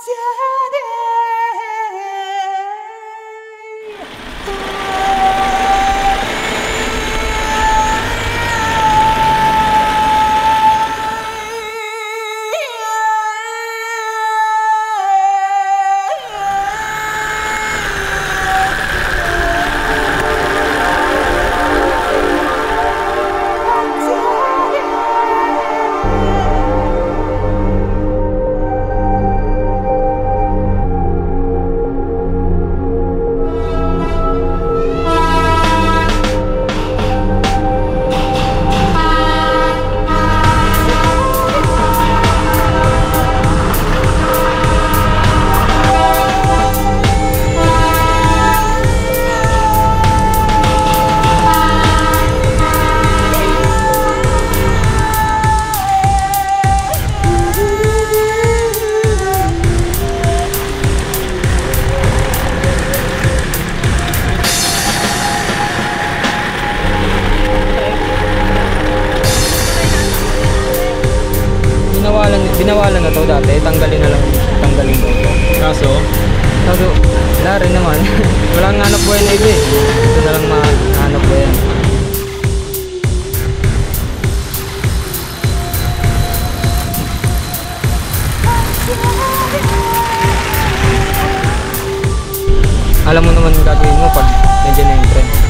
Binawalan, binawalan na to dati. Tanggalin na lang. Tanggalin mo ito. Kaso, Sabi, wala rin naman. Walang hanap buhay na iba eh. Ito na lang mahanap buhay. Alam mo naman yung gagawin mo pag nandiyan na yung trend.